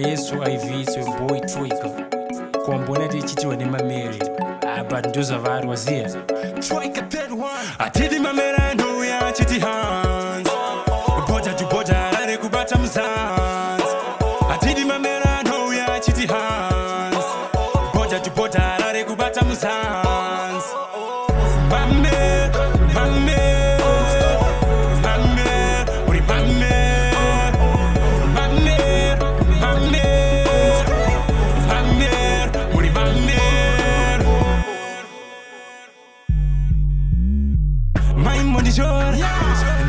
mayesu aivitswe boy troika kuambona tichitiwa nemamere apa ah, ndozavari waziya atiri mamere anouya achiti hans bota tibota rare kubata muzanzi atiri mamere anouya achiti hans bota tibota rare kubata muzanzi kutora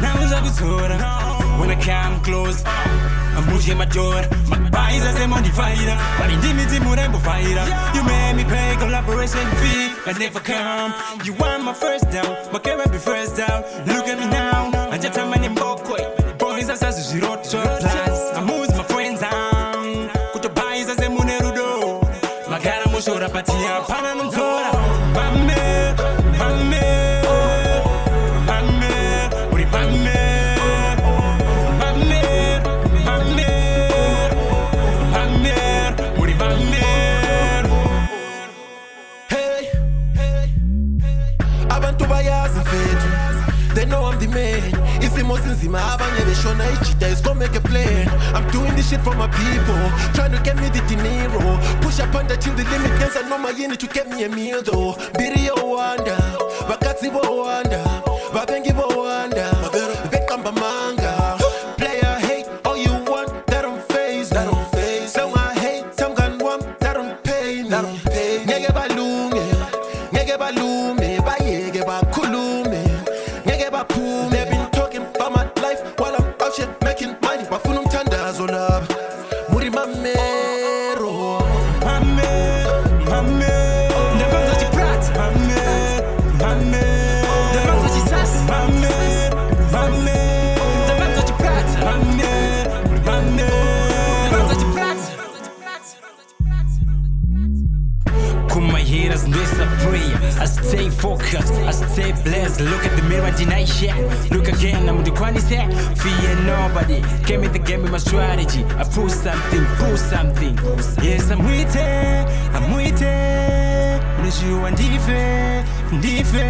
nauzakutora when i come close ambuje madora mabais asemondifaira valindimitimurembofaira you made me pay collaboration fee i never come you want my first down my cava be first down look at me now ajatamane mbokwe boys asazi zviroto amuzi mafrienza kutobaisa semune rudo magara mushora pati hapana nomtora know I'm the man It's the most emosinzima abanye beshona ijida is gonna make a plan I'm doing this shit for my people Trying to get me the dinero Push up under till the limit Dance I know my unit to get me a meal though Biri yo wanda Bakatsi bo wanda While I'm out here fears disappear. I stay focused, I stay blessed. Look at the mirror, deny shit. Look again, I'm the one set. Fear nobody. Came in the game with my strategy. I prove something, prove something. Yes, I'm with it, I'm with it. Unajua ndife, ndife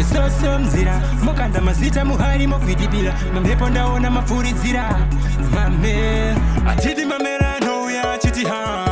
esose mzira mokanda mazita muhali mokwidibira mamhepo ndaona mafuridzira mame atidi mamerano ya chitihaa